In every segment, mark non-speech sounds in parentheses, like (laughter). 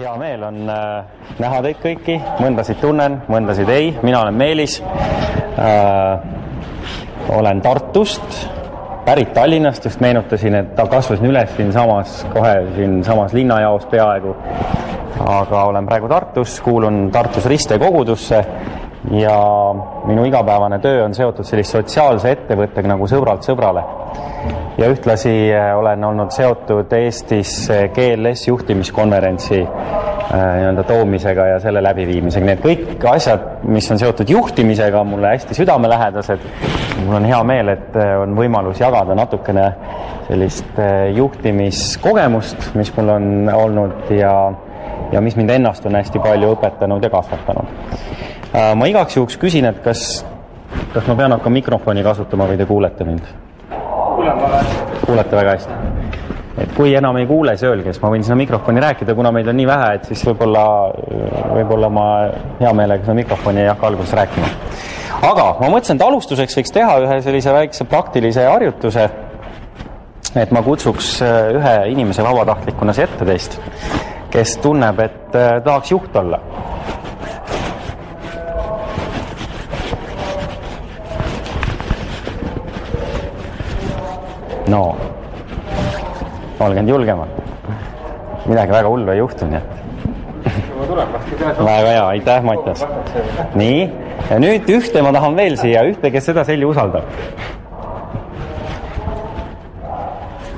hea meel on äh, näha teid kõiki, mõndasid tunnen, mõndasid ei, mina olen Meelis äh,. olen Tartust, pärit Tallinnast, just meenutasin, et ta kasvasin üles siinsamas, kohe siinsamas linnajaos peaaegu. aga olen praegu Tartus, kuulun Tartus Riste kogudusse ja minu igapäevane töö on seotud sellise sotsiaalse ettevõttega nagu Sõbralt sõbrale. ja ühtlasi äh, olen olnud seotud Eestis GLS juhtimiskonverentsi äh, nii-öelda toomisega ja selle läbiviimisega, nii et kõik asjad, mis on seotud juhtimisega, on mulle hästi südamelähedased. mul on hea meel, et äh, on võimalus jagada natukene sellist juhtimiskogemust, mis mul on olnud ja, ja mis mind ennast on hästi palju õpetanud ja kasvatanud ma igaks juhuks küsin, et kas, kas ma pean hakkama mikrofoni kasutama või te kuulete mind? kuulete väga hästi. et kui enam ei kuule, siis öelge, siis ma võin sinna mikrofoni rääkida, kuna meid on nii vähe, et siis võib-olla, võib-olla ma hea meelega seda mikrofoni ei hakka alguses rääkima. aga ma mõtlesin, et alustuseks võiks teha ühe sellise väikse praktilise harjutuse, et ma kutsuks ühe inimese vabatahtlikuna siia ette teist, kes tunneb, et tahaks juht olla no olge nüüd julgemad. midagi väga hullu ei juhtu, nii et. väga hea, aitäh, Mattias. nii, ja nüüd ühte ma tahan veel siia, ühte, kes sedaseli usaldab.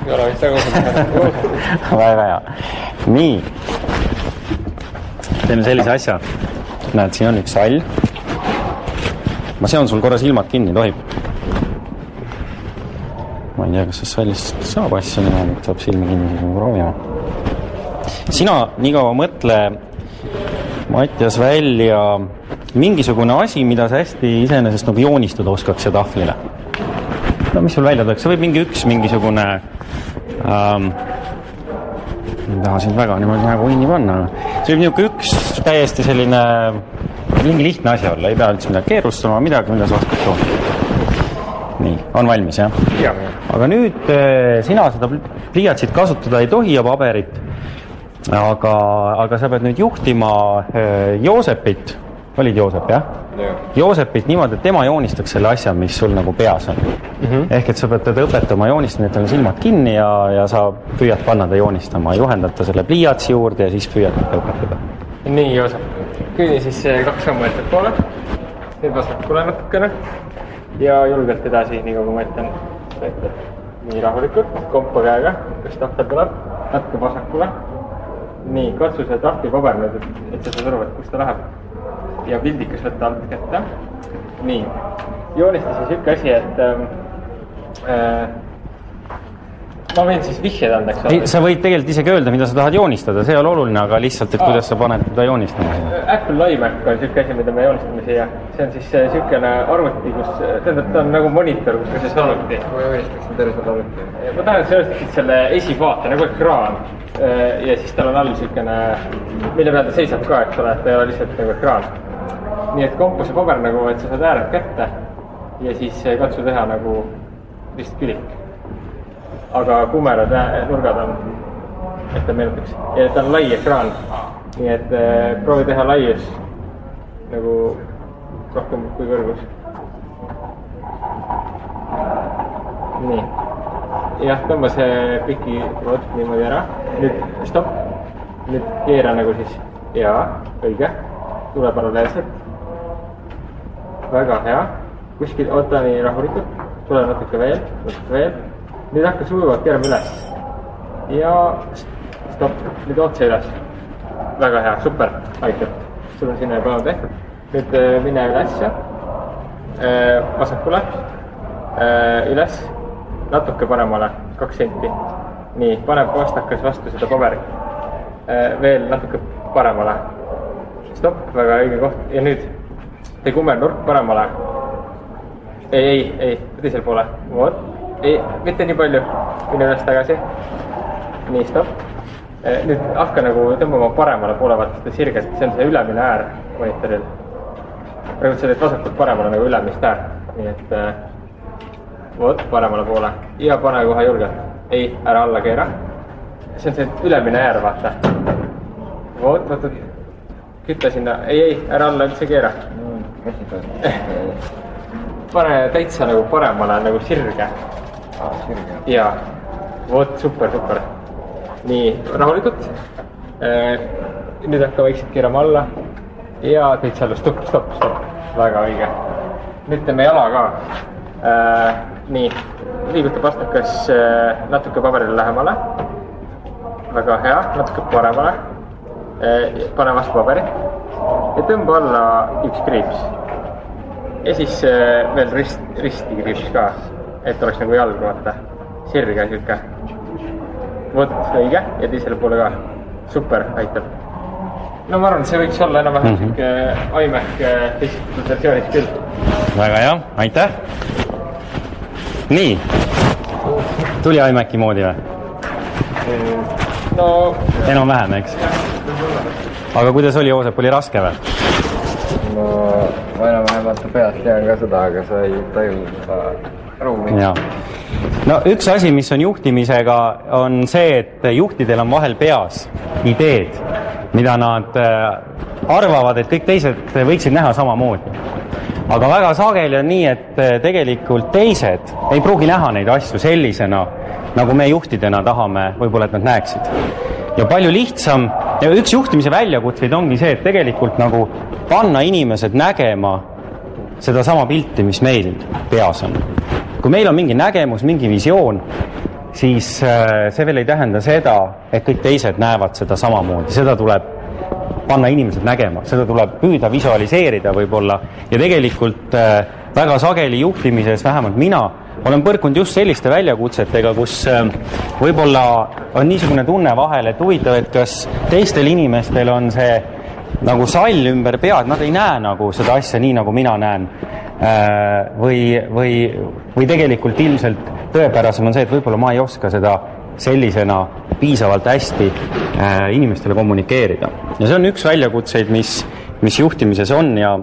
ei ole vist väga usaldatav. (laughs) väga hea. nii, teeme sellise asja. näed, siin on üks sall. ma seon sul korra silmad kinni, tohib? Ma ei tea, kas sellest sallist saab asja niimoodi, et saab silmi kinni, proovime. sina niikaua mõtle, Mattias, välja mingisugune asi, mida sa hästi iseenesest nagu joonistada oskaks siia tahvlile. no mis sul välja tuleks, see võib mingi üks mingisugune ähm, ei taha sind väga niimoodi nagu kinni panna, see võib niisugune üks täiesti selline, mingi lihtne asi olla, ei pea üldse midagi keerulist olema, midagi, mida sa oskad toota nii, on valmis jah ja.? aga nüüd sina seda pliiatsit kasutada ei tohi ja paberit. aga, aga sa pead nüüd juhtima Joosepit, olid Joosep jah ja.? Joosepit niimoodi, et tema joonistaks selle asja, mis sul nagu peas on mm. -hmm. ehk et sa pead teda õpetama joonistama, et tal on silmad kinni ja, ja sa püüad panna ta joonistama, juhendad ta selle pliiatsi juurde ja siis püüad teda õpetada. nii, Joosep, küüni siis kaks sammu ettepoole, nüüd vasakule natukene ja julgelt edasi, nii kaua kui ma ütlen. nii rahulikult, kompa käega, kas tahvel tuleb, natuke vasakule. nii, katsu see tahvlipaber nüüd, et sa saad aru, et kus ta läheb. ja pildikas võtta alt kätte. nii, joonista siis sihuke asi, et ähm, äh, ma võin siis vihjeid anda, eks ole? sa võid tegelikult isegi öelda, mida sa tahad joonistada, see ei ole oluline, aga lihtsalt, et Aa. kuidas sa paned teda joonistama siia. Apple iMac on niisugune asi, mida me joonistame siia. see on siis niisugune arvuti, kus, tähendab, ta on nagu monitor, kus kuidas see arvuti. ma joonistaksin terve selle arvuti. ma tahan, et sa joonistaksid selle esivaate nagu ekraan. ja siis tal on all niisugune, mille peal ta seisab ka, eks ole, et ta ei ole lihtsalt nagu ekraan. nii et kompase paber nagu, et sa saad ääred kätte ja siis katsu teha nagu ristkülik aga kumerad nurgad on, et ta meenutaks ja ta on lai ekraan. nii et äh, proovi teha laius nagu rohkem kui kõrgus. nii, jah, tõmba see piki vot niimoodi ära, nüüd stopp, nüüd keera nagu siis. Ja õige, tule paralleelselt. väga hea, kuskil oota nii rahulikult, tule natuke veel, natuke veel nüüd hakka sujuvalt keerama üles. ja stopp, nüüd otse üles. väga hea, super, aitab. sul on sinna juba tehtud. nüüd äh, mine üles äh,, vasakule äh,, üles, natuke paremale, kaks senti. nii, pane pastakas vastu seda paberit veel natuke paremale. stopp, väga õige koht ja nüüd tee kummernurk paremale. ei, ei, ei, teisele poole, vot ei, mitte nii palju, mine üles tagasi. nii, stopp. nüüd hakka nagu tõmbama paremale poole, vaata seda sirget, see on see ülemine äär monitoril. praegu sa teed vasakult paremale nagu ülemist äärt, nii et äh, vot paremale poole ja pane kohe julgelt. ei, ära alla keera. see on see ülemine äär, vaata. vot, vot, vot. kütta sinna, ei, ei, ära alla üldse keera. (laughs) pane täitsa nagu paremale nagu sirge sirge. ja vot super, super. nii, rahulikult. nüüd hakka vaikselt keerama alla ja täitsa alla, stopp, stopp, stopp, väga õige. nüüd teeme jala ka. nii, liiguta pastakas äh, natuke paberile lähemale. väga hea, natuke paremale. pane vastu paberit ja tõmba alla üks kriips ja siis äh, veel rist, risti kriips ka, et oleks nagu jalg, vaata, sirge sihuke. vot, õige ja teisele poole ka, super, aitab. no ma arvan, et see võiks olla enam-vähem Mhm. sihuke iMac äh, teistsuguses versioonis küll. väga hea, aitäh. nii, tuli iMaci moodi või? no enam-vähem, eks. aga kuidas oli, Joosep, oli raske või? ma, ma enam-vähem vaata peast tean ka seda, aga sa ei taju seda ruumi. no üks asi, mis on juhtimisega, on see, et juhtidel on vahel peas ideed, mida nad äh, arvavad, et kõik teised võiksid näha samamoodi. aga väga sageli on nii, et äh, tegelikult teised ei pruugi näha neid asju sellisena, nagu me juhtidena tahame võib-olla, et nad näeksid. ja palju lihtsam ja üks juhtimise väljakutseid ongi see, et tegelikult nagu panna inimesed nägema sedasama pilti, mis meil peas on. Kui meil on mingi nägemus, mingi visioon, siis äh, see veel ei tähenda seda, et kõik teised näevad seda samamoodi, seda tuleb panna inimesed nägema, seda tuleb püüda visualiseerida võib-olla ja tegelikult äh, väga sageli juhtimises, vähemalt mina, olen põrkunud just selliste väljakutsetega, kus äh, võib-olla on niisugune tunne vahel, et huvitav, et kas teistel inimestel on see nagu sall ümber pead, nad ei näe nagu seda asja nii, nagu mina näen. või, või, või tegelikult ilmselt tõepärasem on see, et võib-olla ma ei oska seda sellisena piisavalt hästi äh, inimestele kommunikeerida. ja see on üks väljakutseid, mis, mis juhtimises on ja,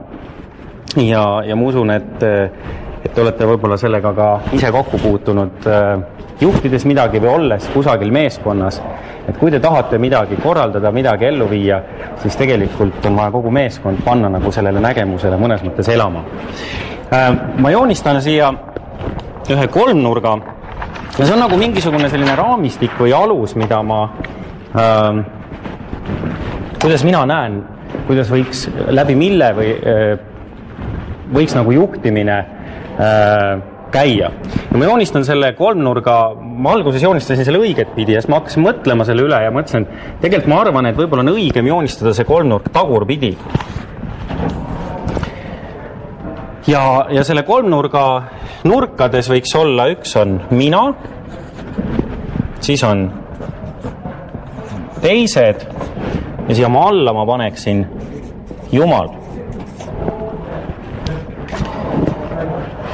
ja, ja ma usun, et, et te olete võib-olla sellega ka ise kokku puutunud äh, juhtides midagi või olles kusagil meeskonnas, et kui te tahate midagi korraldada, midagi ellu viia, siis tegelikult on vaja kogu meeskond panna nagu sellele nägemusele mõnes mõttes elama. ma joonistan siia ühe kolmnurga ja see on nagu mingisugune selline raamistik või alus, mida ma ähm, kuidas mina näen, kuidas võiks läbi mille või äh, võiks nagu juhtimine äh, käia. ja ma joonistan selle kolmnurga, ma alguses joonistasin selle õiget pidi ja siis ma hakkasin mõtlema selle üle ja mõtlesin, et tegelikult ma arvan, et võib-olla on õigem joonistada see kolmnurk tagurpidi. ja, ja selle kolmnurga nurkades võiks olla, üks on mina, siis on teised ja siia alla ma paneksin Jumal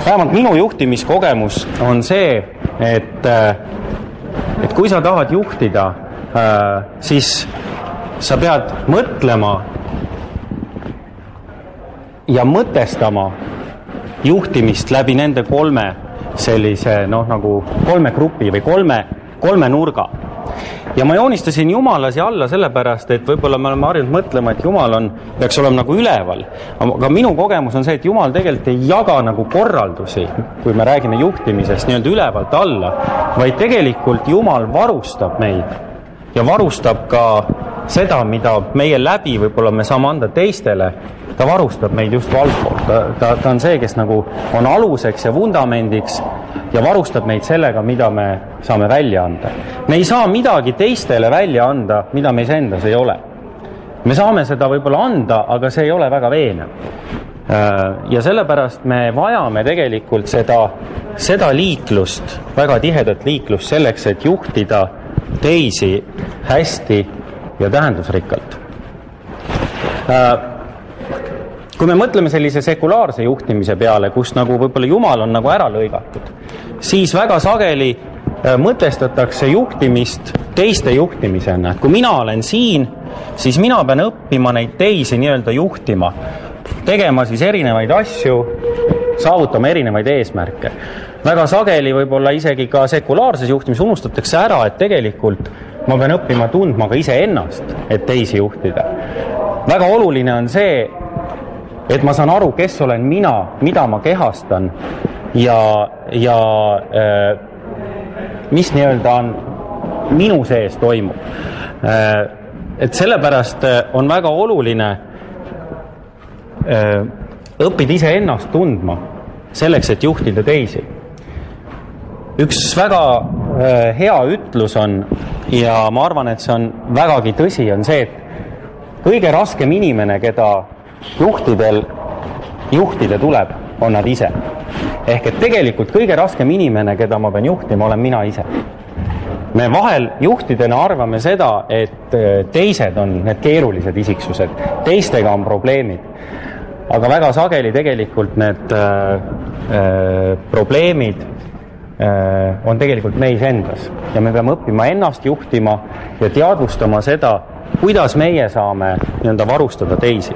vähemalt minu juhtimiskogemus on see, et, et kui sa tahad juhtida, siis sa pead mõtlema ja mõtestama juhtimist läbi nende kolme sellise noh, nagu kolme grupi või kolme, kolme nurga ja ma joonistasin Jumala siia alla sellepärast, et võib-olla me oleme harjunud mõtlema, et Jumal on, peaks olema nagu üleval. aga minu kogemus on see, et Jumal tegelikult ei jaga nagu korraldusi, kui me räägime juhtimisest nii-öelda ülevalt alla, vaid tegelikult Jumal varustab meid ja varustab ka seda, mida meie läbi võib-olla me saame anda teistele, ta varustab meid just valdpoolt, ta, ta, ta on see, kes nagu on aluseks ja vundamendiks ja varustab meid sellega, mida me saame välja anda. me ei saa midagi teistele välja anda, mida meis endas ei ole. me saame seda võib-olla anda, aga see ei ole väga veenev. ja sellepärast me vajame tegelikult seda, seda liiklust, väga tihedat liiklust selleks, et juhtida teisi hästi ja tähendusrikkalt kui me mõtleme sellise sekulaarse juhtimise peale, kus nagu võib-olla Jumal on nagu ära lõigatud, siis väga sageli äh, mõtestatakse juhtimist teiste juhtimisena, et kui mina olen siin, siis mina pean õppima neid teisi nii-öelda juhtima, tegema siis erinevaid asju, saavutama erinevaid eesmärke. väga sageli võib-olla isegi ka sekulaarses juhtimises unustatakse ära, et tegelikult ma pean õppima tundma ka iseennast, et teisi juhtida. väga oluline on see, et ma saan aru, kes olen mina, mida ma kehastan ja, ja äh, mis nii-öelda on minu sees toimub. Äh, et sellepärast äh, on väga oluline õppida iseennast tundma selleks, et juhtida teisi. üks väga hea ütlus on ja ma arvan, et see on vägagi tõsi, on see, et kõige raskem inimene, keda juhtidel juhtida tuleb, on nad ise. ehk et tegelikult kõige raskem inimene, keda ma pean juhtima, olen mina ise me vahel juhtidena arvame seda, et äh, teised on need keerulised isiksused, teistega on probleemid. aga väga sageli tegelikult need äh, äh, probleemid äh, on tegelikult meis endas ja me peame õppima ennast juhtima ja teadvustama seda, kuidas meie saame nii-öelda varustada teisi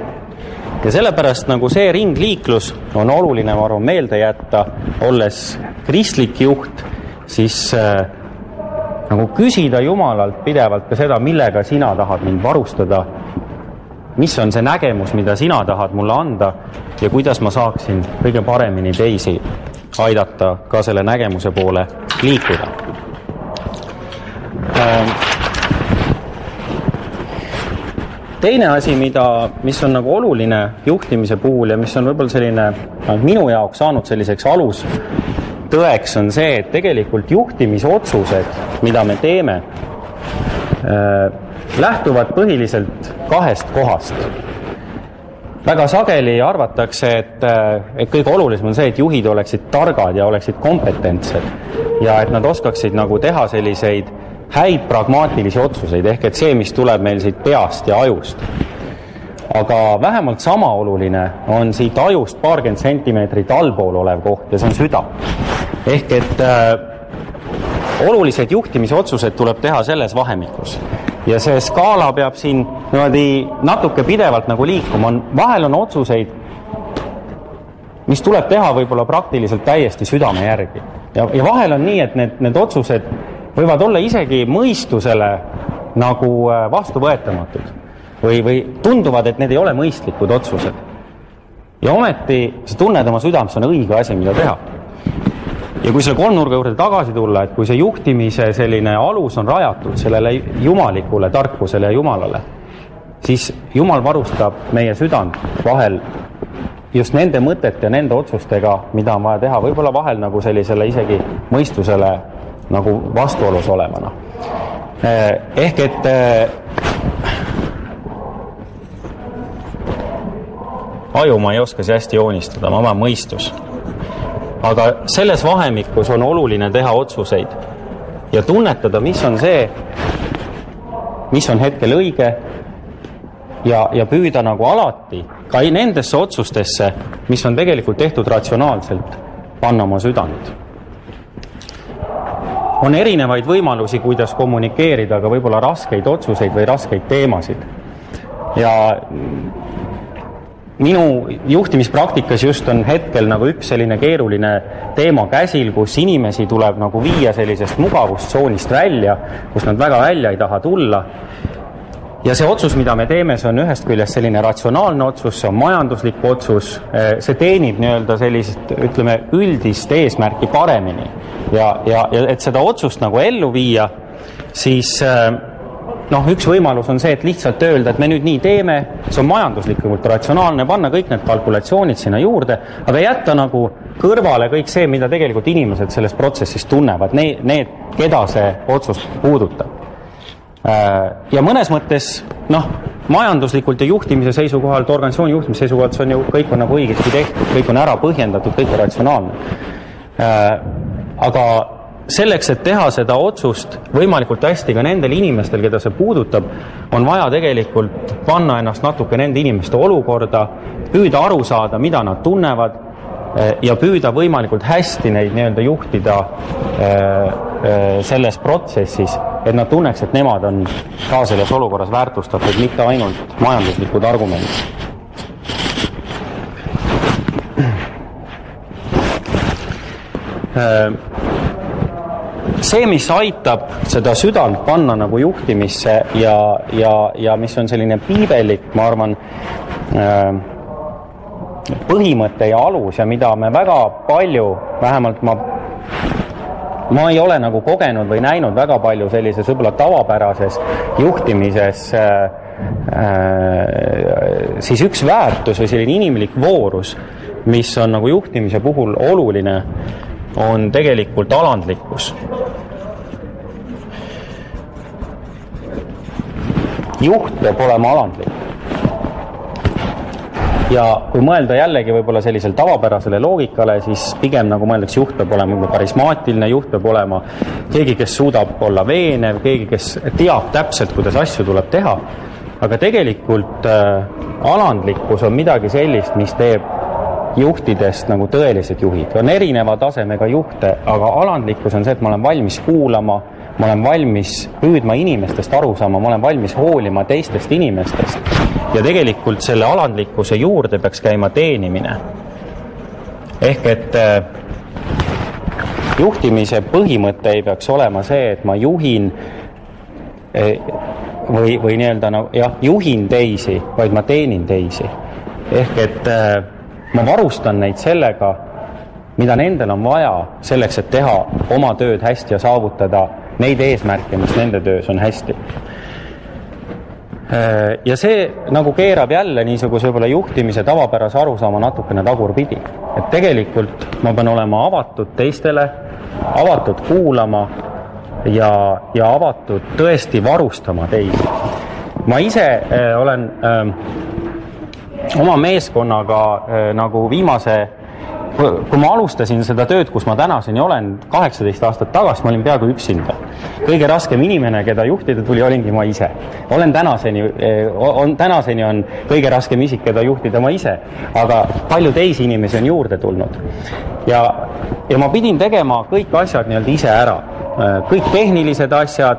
ja sellepärast nagu see ringliiklus on oluline, ma arvan, meelde jätta, olles kristlik juht, siis äh, nagu küsida Jumalalt pidevalt ka seda, millega sina tahad mind varustada, mis on see nägemus, mida sina tahad mulle anda ja kuidas ma saaksin kõige paremini teisi aidata ka selle nägemuse poole liikuda. Ähm, teine asi, mida, mis on nagu oluline juhtimise puhul ja mis on võib-olla selline minu jaoks saanud selliseks alus tõeks on see, et tegelikult juhtimisotsused, mida me teeme, äh, lähtuvad põhiliselt kahest kohast. väga sageli arvatakse, et, äh, et kõige olulisem on see, et juhid oleksid targad ja oleksid kompetentsed ja et nad oskaksid nagu teha selliseid häid pragmaatilisi otsuseid, ehk et see, mis tuleb meil siit peast ja ajust. Aga vähemalt sama oluline on siit ajust paarkümmend sentimeetrit allpool olev koht ja see on süda. Ehk et äh, olulised juhtimisotsused tuleb teha selles vahemikus. Ja see skaala peab siin niimoodi natuke pidevalt nagu liikuma, on, vahel on otsuseid, mis tuleb teha võib-olla praktiliselt täiesti südame järgi. ja, ja vahel on nii, et need, need otsused võivad olla isegi mõistusele nagu äh, vastuvõetamatud või, või tunduvad, et need ei ole mõistlikud otsused. ja ometi sa tunned oma südames, see on õige asi, mida teha ja kui selle kolmnurga juurde tagasi tulla, et kui see juhtimise selline alus on rajatud sellele jumalikule tarkusele ja Jumalale, siis Jumal varustab meie südant vahel just nende mõtete ja nende otsustega, mida on vaja teha, võib-olla vahel nagu sellisele isegi mõistusele nagu vastuolus olevana. Eh, ehk et eh, aju ma ei oska siia hästi joonistada, ma vajan mõistus aga selles vahemikus on oluline teha otsuseid ja tunnetada, mis on see, mis on hetkel õige ja, ja püüda nagu alati ka nendesse otsustesse, mis on tegelikult tehtud ratsionaalselt, panna oma südant. On erinevaid võimalusi, kuidas kommunikeerida ka võib-olla raskeid otsuseid või raskeid teemasid. ja minu juhtimispraktikas just on hetkel nagu üks selline keeruline teema käsil, kus inimesi tuleb nagu viia sellisest mugavustsoonist välja, kus nad väga välja ei taha tulla. Ja see otsus, mida me teeme, see on ühest küljest selline ratsionaalne otsus, see on majanduslik otsus, see teenib nii-öelda sellist, ütleme, üldist eesmärki paremini. ja, ja, ja et seda otsust nagu ellu viia, siis äh, noh, üks võimalus on see, et lihtsalt öelda, et me nüüd nii teeme, see on majanduslikult ratsionaalne, panna kõik need kalkulatsioonid sinna juurde, aga jätta nagu kõrvale kõik see, mida tegelikult inimesed selles protsessis tunnevad, need, need, keda see otsus puudutab. Äh, ja mõnes mõttes noh, majanduslikult ja juhtimise seisukohalt, organisatsiooni juhtimise seisukohalt, see on ju, kõik on nagu õigesti tehtud, kõik on ära põhjendatud, kõik on ratsionaalne. Äh, aga selleks, et teha seda otsust võimalikult hästi ka nendel inimestel, keda see puudutab, on vaja tegelikult panna ennast natuke nende inimeste olukorda, püüda aru saada, mida nad tunnevad ja püüda võimalikult hästi neid nii-öelda juhtida eh, eh, selles protsessis, et nad tunneks, et nemad on ka selles olukorras väärtustatud, mitte ainult majanduslikud argumendid. see, mis aitab seda südant panna nagu juhtimisse ja, ja, ja mis on selline piibelik, ma arvan äh,, põhimõte ja alus ja mida me väga palju, vähemalt ma, ma ei ole nagu kogenud või näinud väga palju sellises võib-olla tavapärases juhtimises äh, äh, siis üks väärtus või selline inimlik voorus, mis on nagu juhtimise puhul oluline, on tegelikult alandlikkus. juht peab olema alandlik ja kui mõelda jällegi võib-olla sellisele tavapärasele loogikale, siis pigem nagu mõeldakse, juht peab olema karismaatiline, juht peab olema keegi, kes suudab olla veenev, keegi, kes teab täpselt, kuidas asju tuleb teha. aga tegelikult äh, alandlikkus on midagi sellist, mis teeb juhtidest nagu tõelised juhid. on erineva tasemega juhte, aga alandlikkus on see, et ma olen valmis kuulama ma olen valmis püüdma inimestest aru saama, ma olen valmis hoolima teistest inimestest. ja tegelikult selle alandlikkuse juurde peaks käima teenimine. ehk et äh, juhtimise põhimõte ei peaks olema see, et ma juhin äh, või, või nii-öelda no jah, juhin teisi, vaid ma teenin teisi. ehk et äh, ma varustan neid sellega, mida nendel on vaja selleks, et teha oma tööd hästi ja saavutada neid eesmärke, mis nende töös on hästi. Äh, ja see nagu keerab jälle niisuguse võib-olla juhtimise tavapärase arusaama natukene tagurpidi. et tegelikult ma pean olema avatud teistele, avatud kuulama ja, ja avatud tõesti varustama teisi. ma ise äh, olen äh, oma meeskonnaga äh, nagu viimase kui ma alustasin seda tööd, kus ma tänaseni olen, kaheksateist aastat tagasi, ma olin peaaegu üksinda. kõige raskem inimene, keda juhtida tuli, olingi ma ise. olen tänaseni, eh, on, tänaseni on kõige raskem isik, keda juhtida ma ise, aga palju teisi inimesi on juurde tulnud. ja, ja ma pidin tegema kõik asjad nii-öelda ise ära, eh, kõik tehnilised asjad,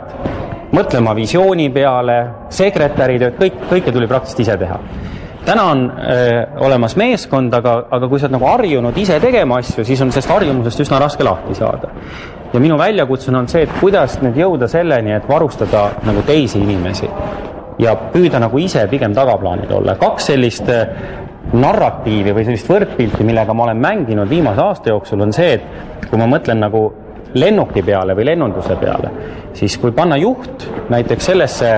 mõtlema visiooni peale, sekretäri tööd, kõik, kõike tuli praktiliselt ise teha täna on öö, olemas meeskond, aga, aga kui sa oled nagu harjunud ise tegema asju, siis on sellest harjumusest üsna raske lahti saada. ja minu väljakutse on see, et kuidas nüüd jõuda selleni, et varustada nagu teisi inimesi ja püüda nagu ise pigem tagaplaanil olla. kaks sellist narratiivi või sellist võrdpilti, millega ma olen mänginud viimase aasta jooksul, on see, et kui ma mõtlen nagu lennuki peale või lennunduse peale, siis kui panna juht näiteks sellesse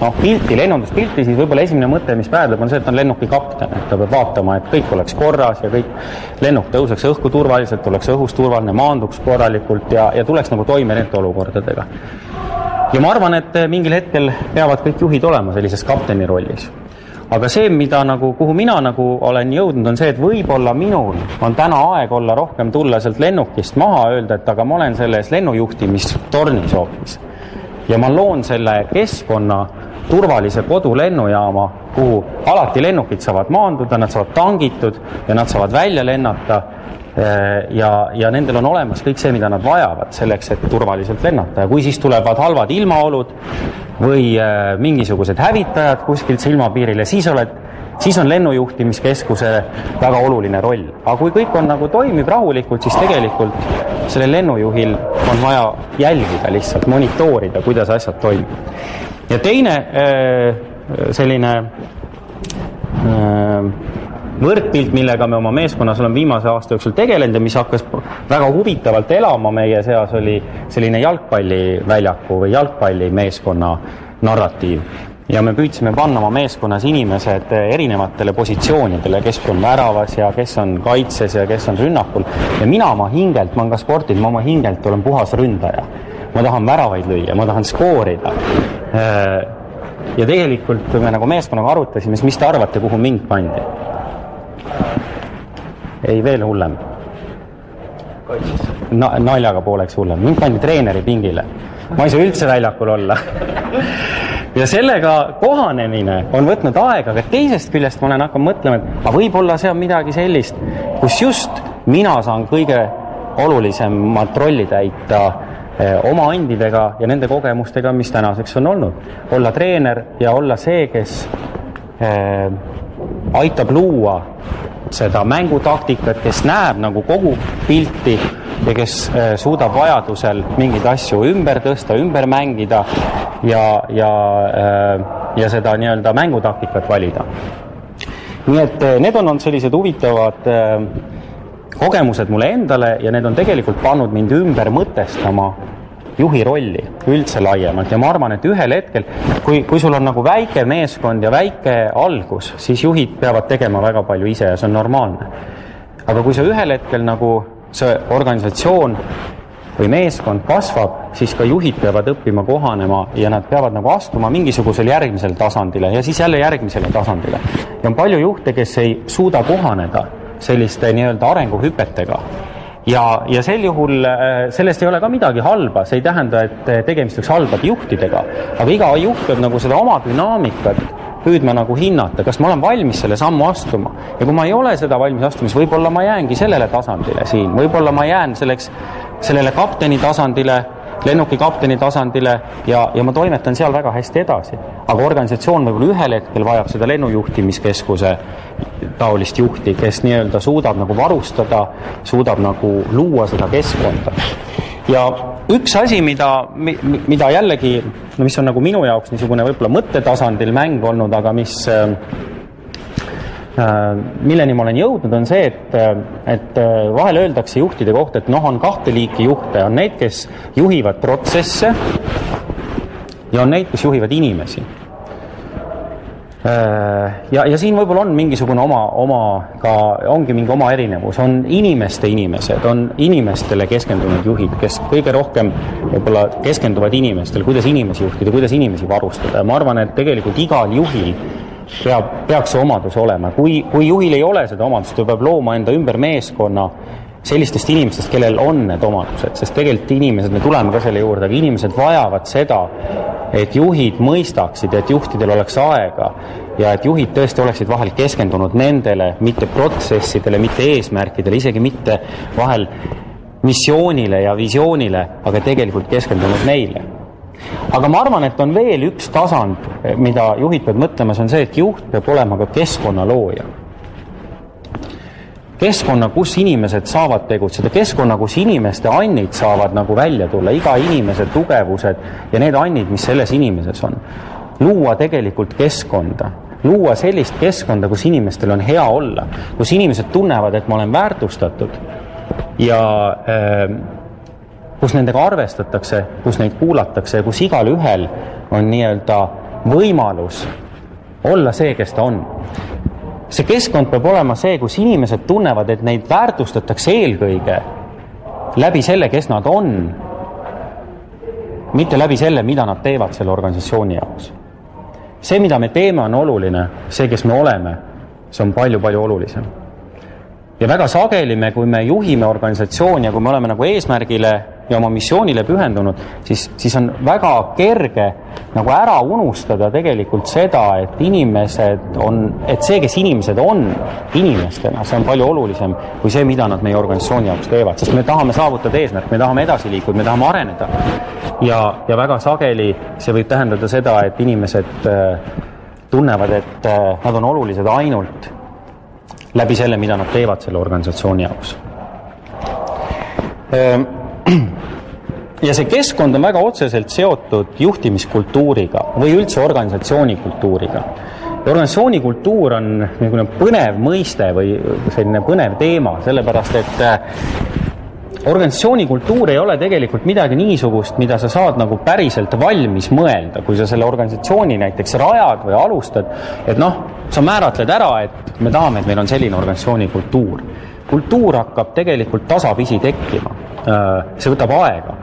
noh, pilti, lennunduspilti, siis võib-olla esimene mõte, mis pähe tuleb, on see, et on lennuki kapten, et ta peab vaatama, et kõik oleks korras ja kõik, lennuk tõuseks õhku turvaliselt, oleks õhus turvaline, maanduks korralikult ja, ja tuleks nagu toime nende olukordadega. ja ma arvan, et mingil hetkel peavad kõik juhid olema sellises kapteni rollis aga see, mida nagu, kuhu mina nagu olen jõudnud, on see, et võib-olla minul on täna aeg olla rohkem tulla sealt lennukist maha, öelda, et aga ma olen selles lennujuhtimistornis hoopis. Ja ma loon selle keskkonna, turvalise kodulennujaama, kuhu alati lennukid saavad maanduda, nad saavad tangitud ja nad saavad välja lennata. Äh, ja, ja nendel on olemas kõik see, mida nad vajavad selleks, et turvaliselt lennata. Ja kui siis tulevad halvad ilmaolud või äh, mingisugused hävitajad kuskilt silmapiirile, siis oled, siis on lennujuhtimiskeskuse väga oluline roll. aga kui kõik on nagu toimib rahulikult, siis tegelikult sellel lennujuhil on vaja jälgida lihtsalt, monitoorida, kuidas asjad toimivad. ja teine äh, selline võrdpilt, millega me oma meeskonnas oleme viimase aasta jooksul tegelenud ja mis hakkas väga huvitavalt elama meie seas, oli selline jalgpalliväljaku või jalgpallimeeskonna narratiiv. Ja me püüdsime panna oma meeskonnas inimesed erinevatele positsioonidele, kes on väravas ja kes on kaitses ja kes on rünnakul. ja mina oma hingelt, ma olen ka sportinud, ma oma hingelt olen puhas ründaja. ma tahan väravaid lüüa, ma tahan skoorida äh, ja tegelikult, kui me nagu meeskonnaga arutasime, siis mis te arvate, kuhu mind pandi? ei, veel hullem. Na-, naljaga pooleks hullem, mind pandi treeneri pingile. ma ei saa üldse väljakul olla (laughs) ja sellega kohanemine on võtnud aega, aga teisest küljest ma olen hakanud mõtlema, et aga võib-olla see on midagi sellist, kus just mina saan kõige olulisemat rolli täita eh, oma andidega ja nende kogemustega, mis tänaseks on olnud. olla treener ja olla see, kes eh, aitab luua seda mängutaktikat, kes näeb nagu kogu pilti ja kes äh, suudab vajadusel mingeid asju ümber tõsta, ümber mängida ja, ja, ja seda nii-öelda mängutaktikat valida. nii et need on olnud sellised huvitavad kogemused mulle endale ja need on tegelikult pannud mind ümber mõtestama juhi rolli üldse laiemalt ja ma arvan, et ühel hetkel, kui, kui sul on nagu väike meeskond ja väike algus, siis juhid peavad tegema väga palju ise ja see on normaalne. aga kui sa ühel hetkel nagu see organisatsioon või meeskond kasvab, siis ka juhid peavad õppima kohanema ja nad peavad nagu astuma mingisugusele järgmisele tasandile ja siis jälle järgmisele tasandile. ja on palju juhte, kes ei suuda kohaneda selliste nii-öelda arenguhüpetega ja, ja sel juhul äh, sellest ei ole ka midagi halba, see ei tähenda, et tegemist oleks halbade juhtidega, aga iga juht peab nagu seda oma dünaamikat püüdma nagu hinnata, kas ma olen valmis selle sammu astuma ja kui ma ei ole seda valmis astuma, siis võib-olla ma jäängi sellele tasandile siin, võib-olla ma jään selleks, sellele kapteni tasandile lennuki kapteni tasandile ja, ja ma toimetan seal väga hästi edasi. aga organisatsioon võib-olla ühel hetkel vajab seda lennujuhtimiskeskuse taolist juhti, kes nii-öelda suudab nagu varustada, suudab nagu luua seda keskkonda. ja üks asi, mida, mida jällegi, no mis on nagu minu jaoks niisugune võib-olla mõttetasandil mäng olnud, aga mis äh, Äh, milleni ma olen jõudnud, on see, et, äh, et vahel öeldakse juhtide kohta, et noh, on kahte liiki juhte, on need, kes juhivad protsesse ja on neid, kes juhivad inimesi. Ja, ja siin võib-olla on mingisugune oma, oma ka, ongi mingi oma erinevus, on inimeste inimesed, on inimestele keskendunud juhid, kes kõige rohkem võib-olla keskenduvad inimestele, kuidas inimesi juhtida, kuidas inimesi varustada ja ma arvan, et tegelikult igal juhil peab, peaks see omadus olema. kui, kui juhil ei ole seda omadust, ta peab looma enda ümber meeskonna sellistest inimestest, kellel on need omadused, sest tegelikult inimesed, me tuleme ka selle juurde, aga inimesed vajavad seda, et juhid mõistaksid, et juhtidel oleks aega ja et juhid tõesti oleksid vahel keskendunud nendele, mitte protsessidele, mitte eesmärkidele, isegi mitte vahel missioonile ja visioonile, aga tegelikult keskendunud neile aga ma arvan, et on veel üks tasand, mida juhid peavad mõtlema, see on see, et juht peab olema ka keskkonna looja. Keskkonna, kus inimesed saavad tegutseda, keskkonna, kus inimeste annid saavad nagu välja tulla, iga inimese tugevused ja need annid, mis selles inimeses on. luua tegelikult keskkonda, luua sellist keskkonda, kus inimestel on hea olla, kus inimesed tunnevad, et ma olen väärtustatud ja äh, kus nendega arvestatakse, kus neid kuulatakse ja kus igalühel on nii-öelda võimalus olla see, kes ta on. See keskkond peab olema see, kus inimesed tunnevad, et neid väärtustatakse eelkõige läbi selle, kes nad on, mitte läbi selle, mida nad teevad selle organisatsiooni jaoks. see, mida me teeme, on oluline, see, kes me oleme, see on palju-palju olulisem. Ja väga sageli me, kui me juhime organisatsiooni ja kui me oleme nagu eesmärgile ja oma missioonile pühendunud, siis, siis on väga kerge nagu ära unustada tegelikult seda, et inimesed on, et see, kes inimesed on inimestena, see on palju olulisem kui see, mida nad meie organisatsiooni jaoks teevad, sest me tahame saavutada eesmärk, me tahame edasi liikuda, me tahame areneda. ja, ja väga sageli see võib tähendada seda, et inimesed äh, tunnevad, et äh, nad on olulised ainult läbi selle, mida nad teevad selle organisatsiooni jaoks ehm, (clears throat) ja see keskkond on väga otseselt seotud juhtimiskultuuriga või üldse organisatsiooni kultuuriga. organisatsiooni kultuur on niisugune põnev mõiste või selline põnev teema, sellepärast et äh, organisatsiooni kultuur ei ole tegelikult midagi niisugust, mida sa saad nagu päriselt valmis mõelda, kui sa selle organisatsiooni näiteks rajad või alustad, et noh, sa määratled ära, et me tahame, et meil on selline organisatsiooni kultuur. kultuur hakkab tegelikult tasapisi tekkima, see võtab aega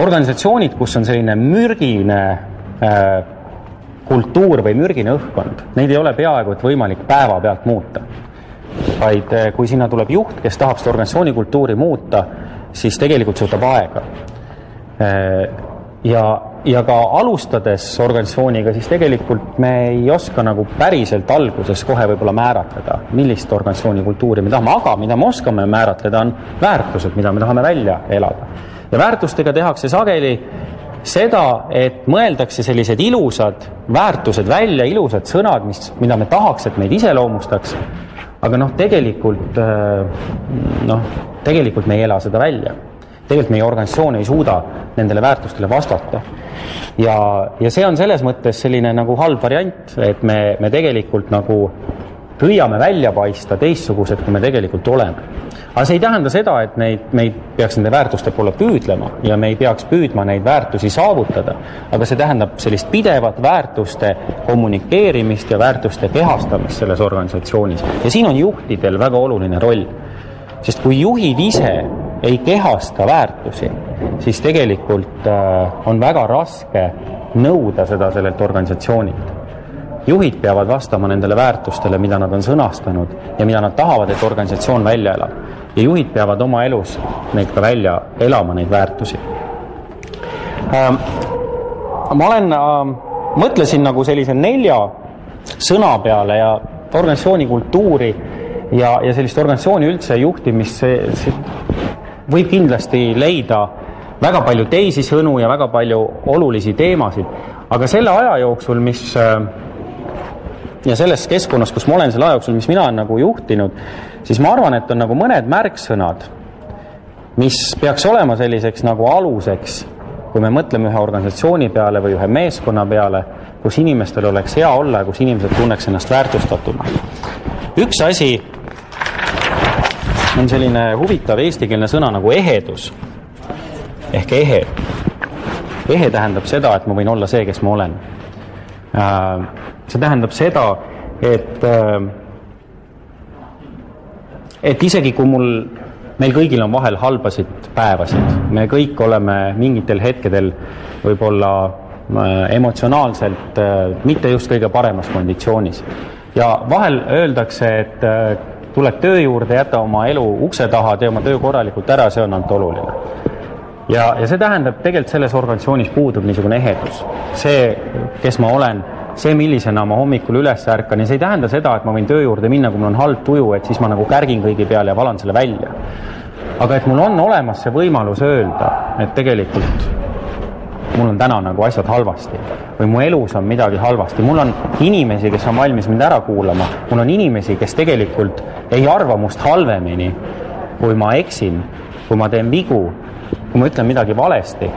organisatsioonid, kus on selline mürgine äh, kultuur või mürgine õhkkond, neid ei ole peaaegu et võimalik päevapealt muuta. vaid äh, kui sinna tuleb juht, kes tahab seda organisatsiooni kultuuri muuta, siis tegelikult see võtab aega äh,. ja, ja ka alustades organisatsiooniga, siis tegelikult me ei oska nagu päriselt alguses kohe võib-olla määratleda, millist organisatsiooni kultuuri me tahame, aga mida me oskame määratleda, on väärtused, mida me tahame välja elada ja väärtustega tehakse sageli seda, et mõeldakse sellised ilusad väärtused välja, ilusad sõnad, mis, mida me tahaks, et meid iseloomustaks, aga noh, tegelikult noh, tegelikult me ei ela seda välja. Tegelikult meie organisatsioon ei suuda nendele väärtustele vastata. ja, ja see on selles mõttes selline nagu halb variant, et me, me tegelikult nagu püüame välja paista teistsugused, kui me tegelikult oleme. aga see ei tähenda seda, et neid, me ei peaks nende väärtuste poole püüdlema ja me ei peaks püüdma neid väärtusi saavutada, aga see tähendab sellist pidevat väärtuste kommunikeerimist ja väärtuste kehastamist selles organisatsioonis. ja siin on juhtidel väga oluline roll. sest kui juhid ise ei kehasta väärtusi, siis tegelikult äh, on väga raske nõuda seda sellelt organisatsioonilt juhid peavad vastama nendele väärtustele, mida nad on sõnastanud ja mida nad tahavad, et organisatsioon välja elab. ja juhid peavad oma elus neid ka välja elama, neid väärtusi ähm,. ma olen äh,, mõtlesin nagu sellise nelja sõna peale ja organisatsiooni kultuuri ja, ja sellist organisatsiooni üldse juhtimist, see, see võib kindlasti leida väga palju teisi sõnu ja väga palju olulisi teemasid, aga selle aja jooksul, mis äh, ja selles keskkonnas, kus ma olen selle aja jooksul, mis mina olen nagu juhtinud, siis ma arvan, et on nagu mõned märksõnad, mis peaks olema selliseks nagu aluseks, kui me mõtleme ühe organisatsiooni peale või ühe meeskonna peale, kus inimestel oleks hea olla ja kus inimesed tunneks ennast väärtustatuna. üks asi on selline huvitav eestikeelne sõna nagu ehedus ehk ehe. ehe tähendab seda, et ma võin olla see, kes ma olen äh, see tähendab seda, et, äh, et isegi kui mul, meil kõigil on vahel halbasid päevasid, me kõik oleme mingitel hetkedel võib-olla äh, emotsionaalselt mitte just kõige paremas konditsioonis. ja vahel öeldakse, et tuled töö juurde, jäta oma elu ukse taha, tee oma töö korralikult ära, see on ainult oluline ja, ja see tähendab, tegelikult selles organisatsioonis puudub niisugune ehedus. see, kes ma olen see, millisena ma hommikul üles ärkan ja see ei tähenda seda, et ma võin töö juurde minna, kui mul on halb tuju, et siis ma nagu kärgin kõigi peale ja valan selle välja. aga et mul on olemas see võimalus öelda, et tegelikult mul on täna nagu asjad halvasti või mu elus on midagi halvasti, mul on inimesi, kes on valmis mind ära kuulama, mul on inimesi, kes tegelikult ei arva must halvemini, kui ma eksin, kui ma teen vigu, kui ma ütlen midagi valesti.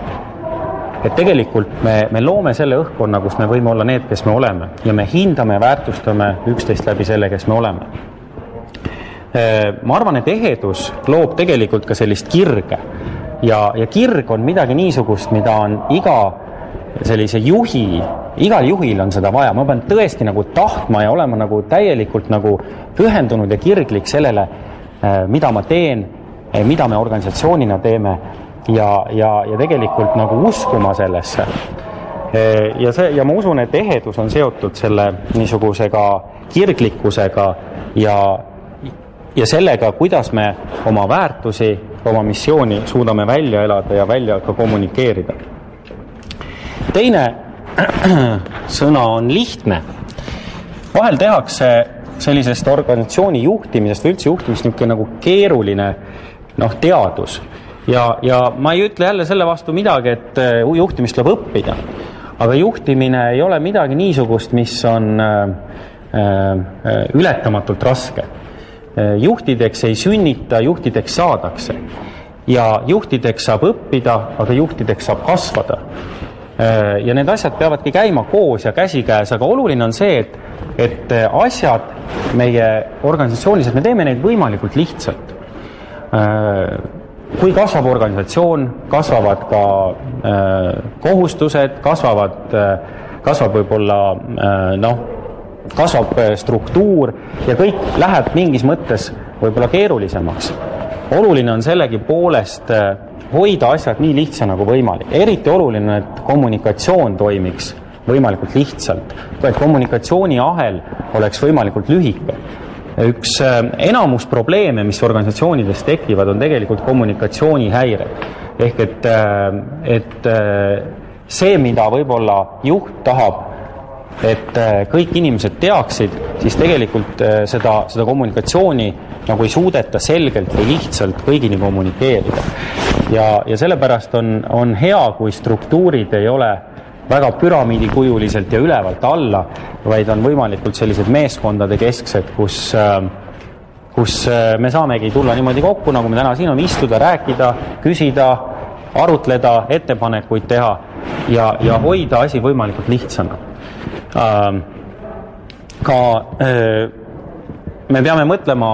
Et tegelikult me, me loome selle õhkkonna, kus me võime olla need, kes me oleme. Ja me hindame, väärtustame üksteist läbi selle, kes me oleme. Äh, ma arvan, et ehedus loob tegelikult ka sellist kirge ja, ja kirg on midagi niisugust, mida on iga sellise juhi, igal juhil on seda vaja, ma pean tõesti nagu tahtma ja olema nagu täielikult nagu pühendunud ja kirglik sellele, äh, mida ma teen, äh, mida me organisatsioonina teeme ja, ja, ja tegelikult nagu uskuma sellesse. ja see, ja ma usun, et ehedus on seotud selle niisugusega kirglikkusega ja, ja sellega, kuidas me oma väärtusi, oma missiooni suudame välja elada ja välja ka kommunikeerida. teine (clears throat) sõna on lihtne. vahel tehakse sellisest organisatsiooni juhtimisest või üldse juhtimisest niisugune nagu keeruline noh, teadus ja, ja ma ei ütle jälle selle vastu midagi, et äh, juhtimist tuleb õppida. aga juhtimine ei ole midagi niisugust, mis on äh, äh, ületamatult raske. Juhtideks ei sünnita, juhtideks saadakse. ja juhtideks saab õppida, aga juhtideks saab kasvada. ja need asjad peavadki käima koos ja käsikäes, aga oluline on see, et, et asjad meie organisatsioonis, et me teeme neid võimalikult lihtsalt kui kasvab organisatsioon, kasvavad ka äh, kohustused, kasvavad äh,, kasvab võib-olla äh, noh, kasvab äh, struktuur ja kõik läheb mingis mõttes võib-olla keerulisemaks. oluline on sellegipoolest äh, hoida asjad nii lihtsana kui võimalik, eriti oluline et kommunikatsioon toimiks võimalikult lihtsalt, et kommunikatsiooniahel oleks võimalikult lühike üks äh, enamus probleeme, mis organisatsioonides tekivad, on tegelikult kommunikatsioonihäired. ehk et, et see, mida võib-olla juht tahab, et kõik inimesed teaksid, siis tegelikult seda, seda kommunikatsiooni nagu ei suudeta selgelt või lihtsalt kõigini kommunikeerida. ja, ja sellepärast on, on hea, kui struktuurid ei ole väga püramiidikujuliselt ja ülevalt alla, vaid on võimalikult sellised meeskondade kesksed, kus, äh, kus äh, me saamegi tulla niimoodi kokku, nagu me täna siin oleme, istuda, rääkida, küsida, arutleda, ettepanekuid teha ja, ja hoida asi võimalikult lihtsana. Ähm, ka äh, me peame mõtlema,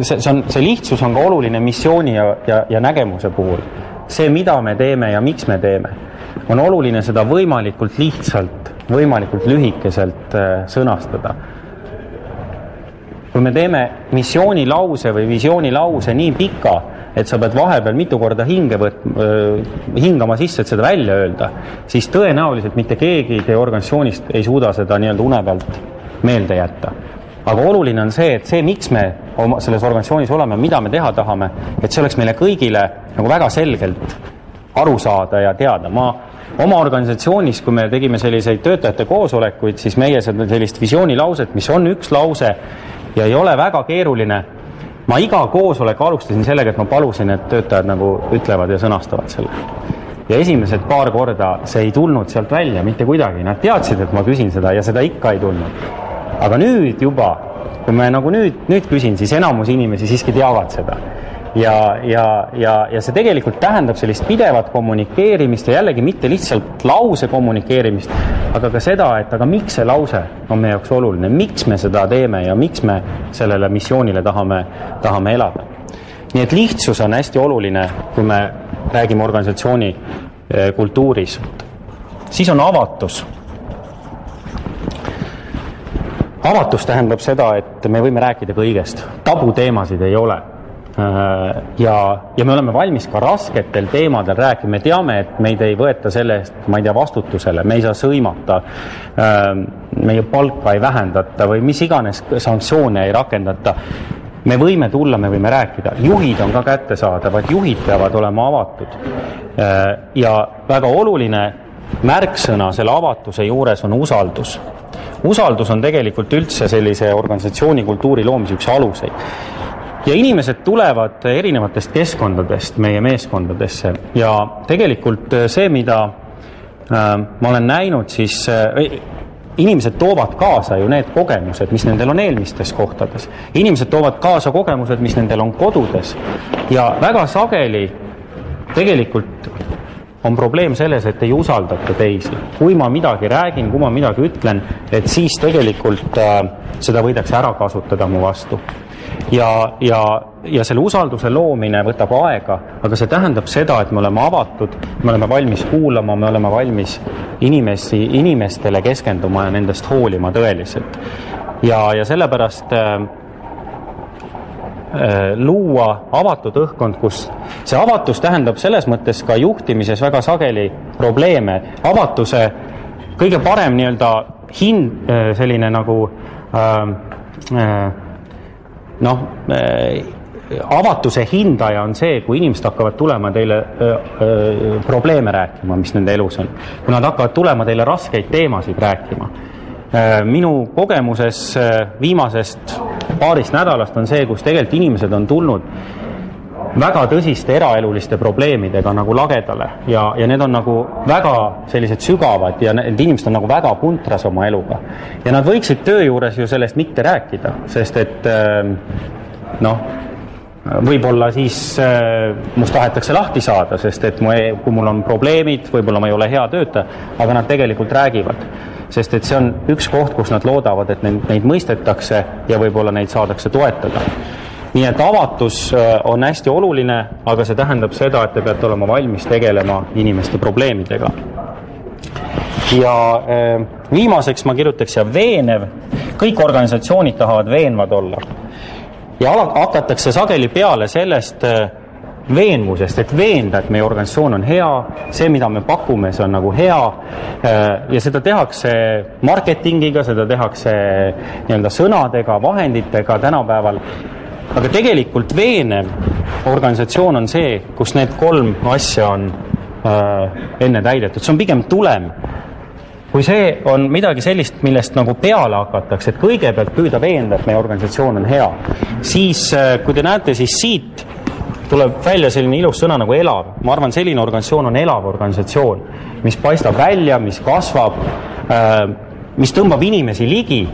see, see on, see lihtsus on ka oluline missiooni ja, ja, ja nägemuse puhul. see, mida me teeme ja miks me teeme, on oluline seda võimalikult lihtsalt, võimalikult lühikeselt sõnastada kui me teeme missioonilause või visioonilause nii pika, et sa pead vahepeal mitu korda hinge võt-, hingama sisse, et seda välja öelda, siis tõenäoliselt mitte keegi teie organisatsioonist ei suuda seda nii-öelda une pealt meelde jätta. aga oluline on see, et see, miks me oma selles organisatsioonis oleme, mida me teha tahame, et see oleks meile kõigile nagu väga selgelt aru saada ja teada. ma oma organisatsioonis, kui me tegime selliseid töötajate koosolekuid, siis meie sellist visioonilauset, mis on üks lause ja ei ole väga keeruline. Ma iga koosoleku alustasin sellega, et ma palusin, et töötajad nagu ütlevad ja sõnastavad selle. ja esimesed paar korda see ei tulnud sealt välja mitte kuidagi, nad teadsid, et ma küsin seda ja seda ikka ei tulnud. aga nüüd juba, kui me nagu nüüd, nüüd küsin, siis enamus inimesi siiski teavad seda ja, ja, ja, ja see tegelikult tähendab sellist pidevat kommunikeerimist ja jällegi mitte lihtsalt lause kommunikeerimist, aga ka seda, et aga miks see lause on meie jaoks oluline, miks me seda teeme ja miks me sellele missioonile tahame, tahame elada. nii et lihtsus on hästi oluline, kui me räägime organisatsiooni eh, kultuuris. siis on avatus avatus tähendab seda, et me võime rääkida kõigest, tabuteemasid ei ole ja, ja me oleme valmis ka rasketel teemadel rääkima, me teame, et meid ei võeta selle eest, ma ei tea, vastutusele, me ei saa sõimata, äh, meie palka ei vähendata või mis iganes sanktsioone ei rakendata. me võime tulla, me võime rääkida, juhid on ka kättesaadavad, juhid peavad olema avatud. Äh, ja väga oluline märksõna selle avatuse juures on usaldus. Usaldus on tegelikult üldse sellise organisatsiooni kultuuri loomise üks aluseid ja inimesed tulevad erinevatest keskkondadest meie meeskondadesse ja tegelikult äh, see, mida äh, ma olen näinud, siis äh, inimesed toovad kaasa ju need kogemused, mis nendel on eelmistes kohtades. inimesed toovad kaasa kogemused, mis nendel on kodudes ja väga sageli tegelikult on probleem selles, et ei usaldata teisi. kui ma midagi räägin, kui ma midagi ütlen, et siis tegelikult äh, seda võidakse ära kasutada mu vastu ja, ja, ja selle usalduse loomine võtab aega, aga see tähendab seda, et me oleme avatud, me oleme valmis kuulama, me oleme valmis inimesi, inimestele keskenduma ja nendest hoolima tõeliselt. ja, ja sellepärast äh, luua avatud õhkkond, kus see avatus tähendab selles mõttes ka juhtimises väga sageli probleeme. avatuse kõige parem nii-öelda hind, äh, selline nagu äh, äh, noh, äh, avatuse hindaja on see, kui inimesed hakkavad tulema teile öö, äh, öö, äh, probleeme rääkima, mis nende elus on. kui nad hakkavad tulema teile raskeid teemasid rääkima. minu kogemuses viimasest paarist nädalast on see, kus tegelikult inimesed on tulnud väga tõsiste eraeluliste probleemidega nagu lagedale ja, ja need on nagu väga sellised sügavad ja need inimesed on nagu väga puntras oma eluga. ja nad võiksid töö juures ju sellest mitte rääkida, sest et ähm, noh, võib-olla siis äh, must tahetakse lahti saada, sest et mu, e-, kui mul on probleemid, võib-olla ma ei ole hea töötaja, aga nad tegelikult räägivad. Sest et see on üks koht, kus nad loodavad, et neid, neid mõistetakse ja võib-olla neid saadakse toetada nii et avatus äh, on hästi oluline, aga see tähendab seda, et te peate olema valmis tegelema inimeste probleemidega. ja äh, viimaseks ma kirjutaks siia veenev, kõik organisatsioonid tahavad veenvad olla. ja ala, hakatakse sageli peale sellest äh, veenvusest, et veenda, et meie organisatsioon on hea, see, mida me pakume, see on nagu hea ja seda tehakse marketingiga, seda tehakse nii-öelda sõnadega, vahenditega tänapäeval aga tegelikult veenev organisatsioon on see, kus need kolm asja on äh, enne täidetud, see on pigem tulem. kui see on midagi sellist, millest nagu peale hakatakse, et kõigepealt püüda veenda, et meie organisatsioon on hea, siis äh, kui te näete, siis siit tuleb välja selline ilus sõna nagu elav. ma arvan, selline organisatsioon on elav organisatsioon, mis paistab välja, mis kasvab äh,, mis tõmbab inimesi ligi.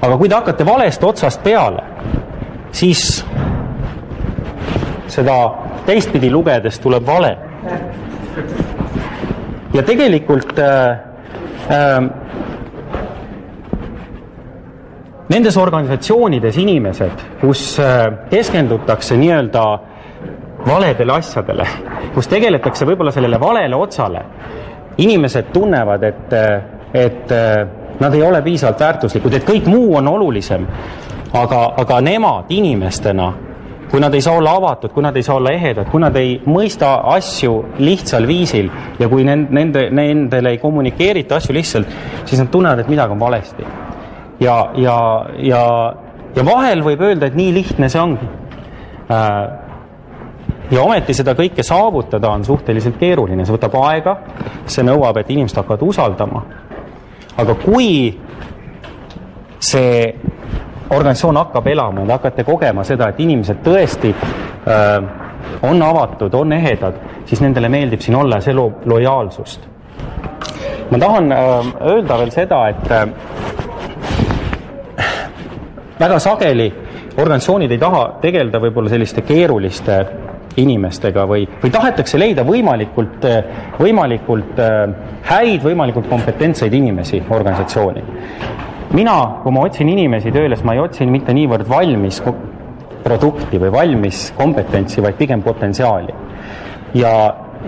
aga kui te hakkate valest otsast peale, siis seda teistpidi lugedes tuleb vale. ja tegelikult äh, äh, nendes organisatsioonides inimesed, kus äh, keskendutakse nii-öelda valedele asjadele, kus tegeletakse võib-olla sellele valele otsale, inimesed tunnevad, et, et nad ei ole piisavalt väärtuslikud, et kõik muu on olulisem. aga, aga nemad inimestena, kui nad ei saa olla avatud, kui nad ei saa olla ehedad, kui nad ei mõista asju lihtsal viisil ja kui nende, nende, nendele ei kommunikeerita asju lihtsalt, siis nad tunnevad, et midagi on valesti. ja, ja, ja, ja vahel võib öelda, et nii lihtne see ongi ja ometi seda kõike saavutada on suhteliselt keeruline, see võtab aega, see nõuab, et inimesed hakkavad usaldama. aga kui see organisatsioon hakkab elama ja te hakkate kogema seda, et inimesed tõesti äh, on avatud, on ehedad, siis nendele meeldib siin olla ja see loob lojaalsust. ma tahan äh, öelda veel seda, et äh, väga sageli organisatsioonid ei taha tegeleda võib-olla selliste keeruliste inimestega või, või tahetakse leida võimalikult, võimalikult häid, võimalikult kompetentseid inimesi organisatsiooni. mina, kui ma otsin inimesi tööle, siis ma ei otsi mitte niivõrd valmis produkti või valmis kompetentsi, vaid pigem potentsiaali. ja,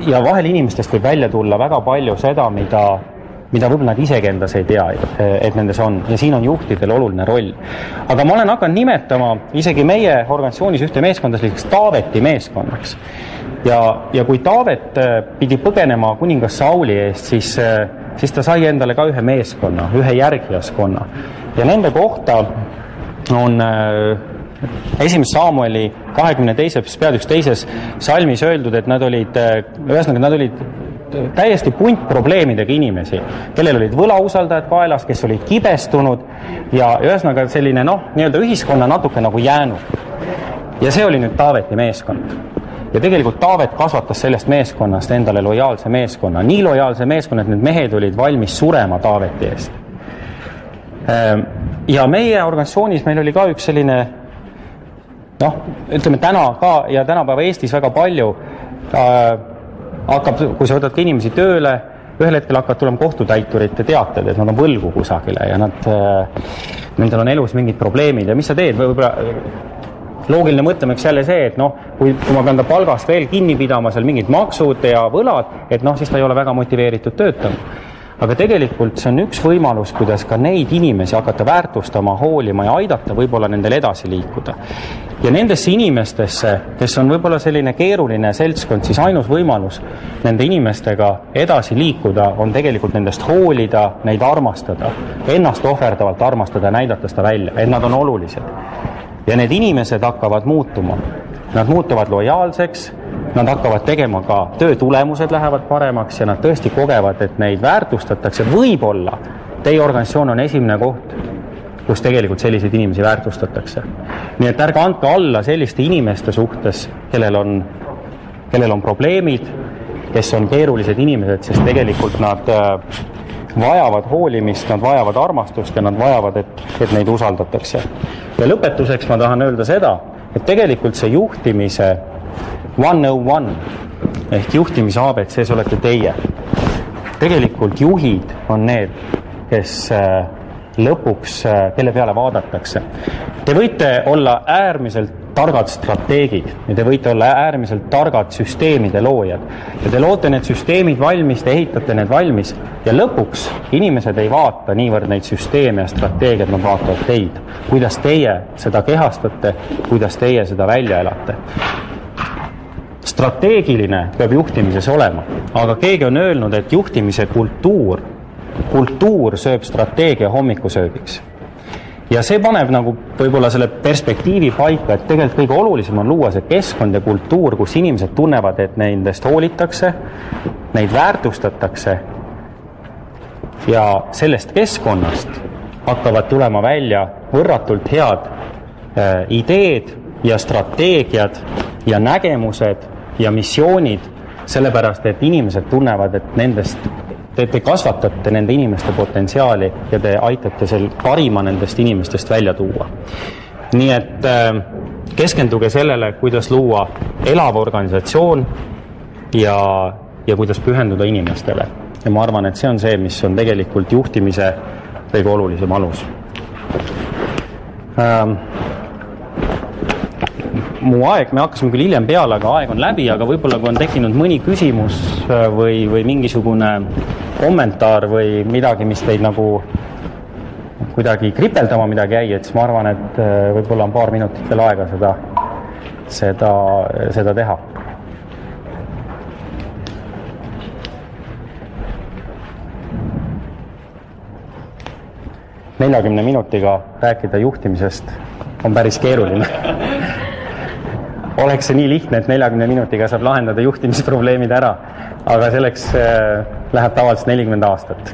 ja vahel inimestest võib välja tulla väga palju seda, mida mida võib-olla nad isegi endas ei tea, et nendes on ja siin on juhtidel oluline roll. aga ma olen hakanud nimetama isegi meie organisatsioonis ühte meeskonda selliseks Taaveti meeskonnaks. ja, ja kui Taavet äh, pidi põgenema kuningas Sauli eest, siis, äh, siis ta sai endale ka ühe meeskonna, ühe järgijaskonna ja nende kohta on äh, esimese Samueli kahekümne teises peatükis teises salmis öeldud, et nad olid, ühesõnaga nad olid täiesti punt probleemidega inimesi, kellel olid võlausaldajad kaelas, kes olid kibestunud ja ühesõnaga selline noh, nii-öelda ühiskonna natuke nagu jäänud. ja see oli nüüd Taaveti meeskond. ja tegelikult Taavet kasvatas sellest meeskonnast endale lojaalse meeskonna, nii lojaalse meeskonna, et need mehed olid valmis surema Taaveti eest. Ehm, ja meie organisatsioonis meil oli ka üks selline noh, ütleme täna ka ja tänapäeva Eestis väga palju äh, hakkab, kui sa võtad ka inimesi tööle, ühel hetkel hakkavad tulema kohtutäiturite teated, et nad on võlgu kusagile ja nad, nendel on elus mingid probleemid ja mis sa teed? Või võib-olla loogiline mõtlema, eks jälle see, et noh, kui, kui ma pean ta palgast veel kinni pidama seal mingid maksud ja võlad, et noh, siis ta ei ole väga motiveeritud töötama aga tegelikult see on üks võimalus, kuidas ka neid inimesi hakata väärtustama, hoolima ja aidata võib-olla nendel edasi liikuda. ja nendesse inimestesse, kes on võib-olla selline keeruline seltskond, siis ainus võimalus nende inimestega edasi liikuda on tegelikult nendest hoolida, neid armastada, ennast ohverdavalt armastada ja näidata seda välja, et nad on olulised. ja need inimesed hakkavad muutuma, nad muutuvad lojaalseks nad hakkavad tegema ka, töö tulemused lähevad paremaks ja nad tõesti kogevad, et neid väärtustatakse, võib-olla teie organisatsioon on esimene koht, kus tegelikult selliseid inimesi väärtustatakse. nii et ärge andke alla selliste inimeste suhtes, kellel on, kellel on probleemid, kes on keerulised inimesed, sest tegelikult nad äh, vajavad hoolimist, nad vajavad armastust ja nad vajavad, et, et neid usaldatakse. ja lõpetuseks ma tahan öelda seda, et tegelikult see juhtimise one oh one ehk juhtimise abc-s olete teie. tegelikult juhid on need, kes äh, lõpuks, äh, kelle peale vaadatakse. Te võite olla äärmiselt targad strateegid ja te võite olla äärmiselt targad süsteemide loojad ja te loote need süsteemid valmis, te ehitate need valmis ja lõpuks inimesed ei vaata niivõrd neid süsteeme ja strateegiaid, nad vaatavad teid, kuidas teie seda kehastate, kuidas teie seda välja elate strateegiline peab juhtimises olema, aga keegi on öelnud, et juhtimise kultuur, kultuur sööb strateegia hommikusöögiks. ja see paneb nagu võib-olla selle perspektiivi paika, et tegelikult kõige olulisem on luua see keskkond ja kultuur, kus inimesed tunnevad, et nendest hoolitakse, neid väärtustatakse ja sellest keskkonnast hakkavad tulema välja võrratult head äh, ideed ja strateegiad ja nägemused ja missioonid, sellepärast et inimesed tunnevad, et nendest, te, te kasvatate nende inimeste potentsiaali ja te aitate sel parima nendest inimestest välja tuua. nii et äh, keskenduge sellele, kuidas luua elav organisatsioon ja, ja kuidas pühenduda inimestele. ja ma arvan, et see on see, mis on tegelikult juhtimise kõige olulisem alus ähm, mu aeg, me hakkasime küll hiljem peale, aga aeg on läbi, aga võib-olla kui on tekkinud mõni küsimus äh, või, või mingisugune kommentaar või midagi, mis teid nagu kuidagi kripeldama midagi jäi, et siis ma arvan, et äh, võib-olla on paar minutit veel aega seda, seda, seda teha. neljakümne minutiga rääkida juhtimisest on päris keeruline (laughs) oleks see nii lihtne, et neljakümne minutiga saab lahendada juhtimisprobleemid ära, aga selleks äh, läheb tavaliselt nelikümmend aastat.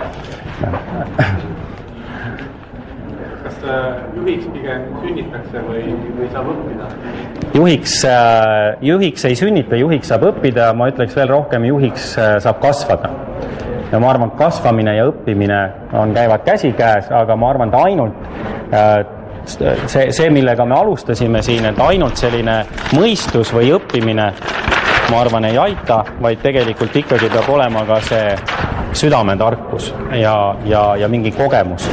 kas äh, juhiks pigem sünnitakse või, või saab õppida? juhiks, äh, juhiks ei sünnita, juhiks saab õppida, ma ütleks veel rohkem, juhiks saab kasvada. ja ma arvan, kasvamine ja õppimine on, käivad käsikäes, aga ma arvan, et ainult see, see, millega me alustasime siin, et ainult selline mõistus või õppimine, ma arvan, ei aita, vaid tegelikult ikkagi peab olema ka see südametarkus ja, ja, ja mingi kogemus,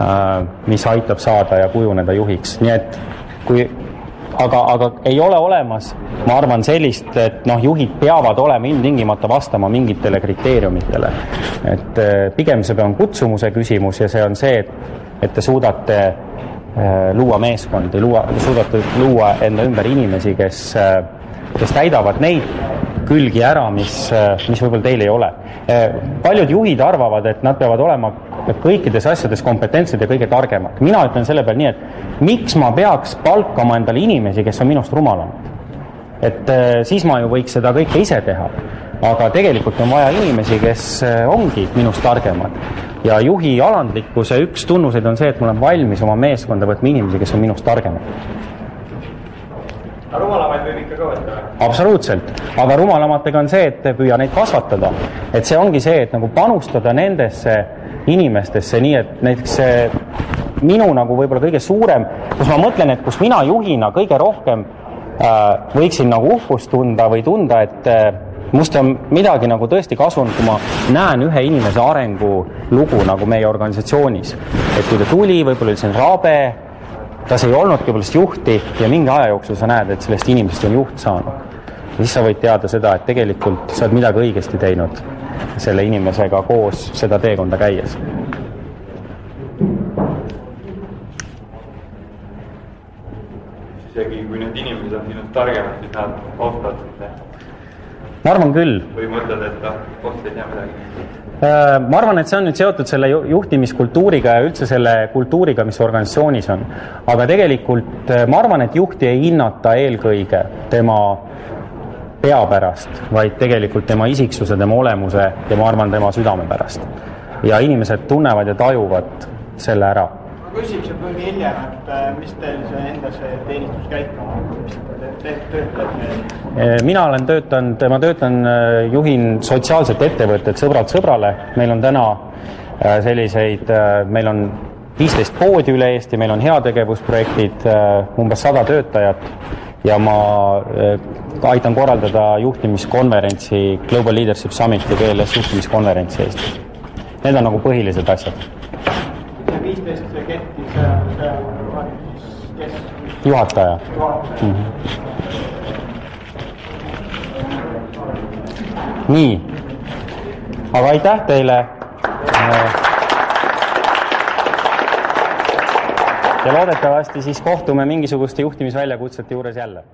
äh, mis aitab saada ja kujuneda juhiks, nii et kui aga, aga ei ole olemas, ma arvan, sellist, et noh, juhid peavad olema ilmtingimata vastama mingitele kriteeriumitele. et äh, pigem see on kutsumuse küsimus ja see on see, et, et te suudate Äh, luua meeskondi, luua, suudate luua enda ümber inimesi, kes, äh, kes täidavad neid külgi ära, mis, äh, mis võib-olla teil ei ole. paljud juhid arvavad, et nad peavad olema kõikides asjades kompetentsed ja kõige targemad. mina ütlen selle peale nii, et miks ma peaks palkama endale inimesi, kes on minust rumalamad? et siis ma ju võiks seda kõike ise teha. aga tegelikult on vaja inimesi, kes ongi minust targemad ja juhi alandlikkuse üks tunnuseid on see, et ma olen valmis oma meeskonda võtma inimesi, kes on minust targemad. aga rumalamaid võib ikka ka võtta absoluutselt, aga rumalamatega on see, et püüa neid kasvatada. et see ongi see, et nagu panustada nendesse inimestesse, nii et näiteks see minu nagu võib-olla kõige suurem, kus ma mõtlen, et kus mina juhina kõige rohkem äh, võiksin nagu uhkust tunda või tunda, et äh, must on midagi nagu tõesti kasunud, kui ma näen ühe inimese arengulugu nagu meie organisatsioonis. et kui ta tuli, võib-olla oli see rabe, tas ei olnudki võib-olla seda juhti ja mingi aja jooksul sa näed, et sellest inimesest on juht saanud. siis sa võid teada seda, et tegelikult sa oled midagi õigesti teinud selle inimesega koos seda teekonda käies. isegi kui need inimesed on sinust targemad, siis nad oskavad ma arvan küll. või mõtled, et ah, koht ei tea midagi? Äh, ma arvan, et see on nüüd seotud selle juhtimiskultuuriga ja üldse selle kultuuriga, mis organisatsioonis on. aga tegelikult äh, ma arvan, et juhti ei hinnata eelkõige tema pea pärast, vaid tegelikult tema isiksuse, tema olemuse ja ma arvan, tema südame pärast. ja inimesed tunnevad ja tajuvad selle ära küsiks juba hiljem, et äh, mis teil see enda see teenistuskäik on, mis te töötate? mina olen töötanud, ma töötan, äh, juhin sotsiaalset ettevõtet Sõbrad sõbrale, meil on täna äh, selliseid, meil on viisteist poodi üle Eesti, meil on heategevusprojektid, umbes sada töötajat ja ma aitan korraldada juhtimiskonverentsi Global Leadership Summiti GLS juhtimiskonverentsi Eestis. Need on nagu põhilised asjad viisteist juhataja. mm. -hmm. nii, aga aitäh teile. ja loodetavasti siis kohtume mingisuguste juhtimisväljakutsete juures jälle